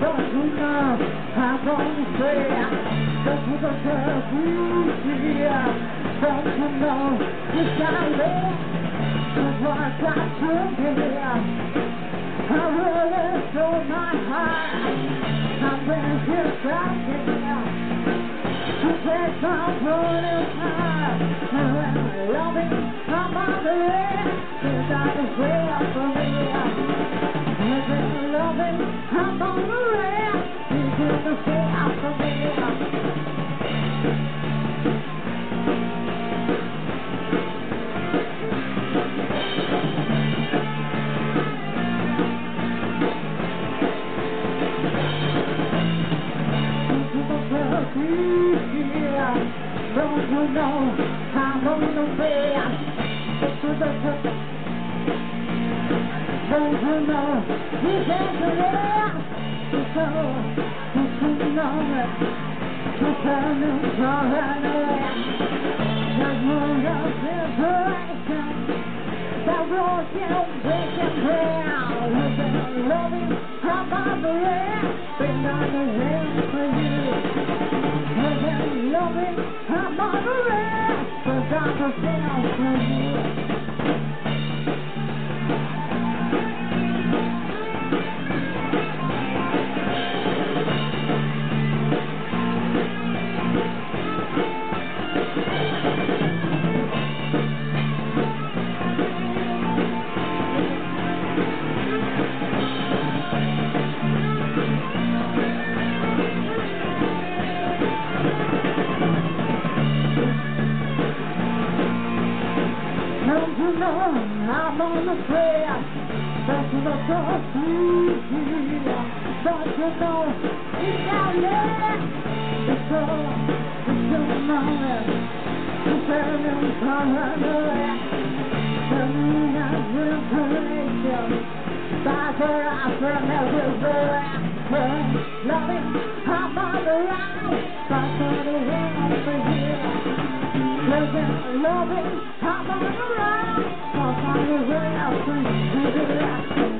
Don't you. know I'm gonna say Don't you know Don't you know Yes, I live That's what I got to I really show my heart I've been here talking To take my running time And I'm the way Cause I can don't you know I'm the way to the top? Don't you know he's everywhere? So, don't you know that? There's no separation that the way, the way for you. Been loving Cause I'm a fan for know I'm on the trail? Don't you know so sweet? Don't you know it's got there? It's so, it's so moment. It's turning anywhere. Turning out inspiration. That's where I everywhere. Loving, I'm on the. That's what I want for you. Living, loving, I'm on the ride. I'll find